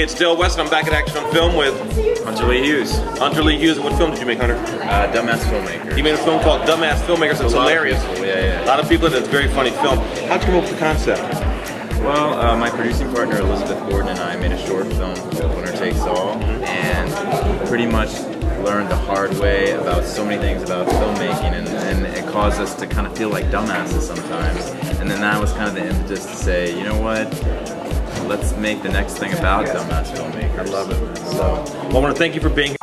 It's Del Weston, and I'm back at Action on Film with Hunter Lee Hughes, Hunter Lee Hughes. What film did you make, Hunter? uh, dumbass filmmaker. You made a film called Dumbass Filmmakers. It's A lot of hilarious. people, yeah, A lot of people, it's a very funny film. How'd you come up with the concept? Well, uh, my producing partner Elizabeth Gordon and I made a short film called Winner Takes All, and pretty much learned the hard way about so many things about filmmaking, and, and it caused us to kind of feel like dumbasses sometimes. And then that was kind of the impetus to say, you know what? Let's make the next thing about them dumbass filmmakers. I love it. So. Well, I want to thank you for being here.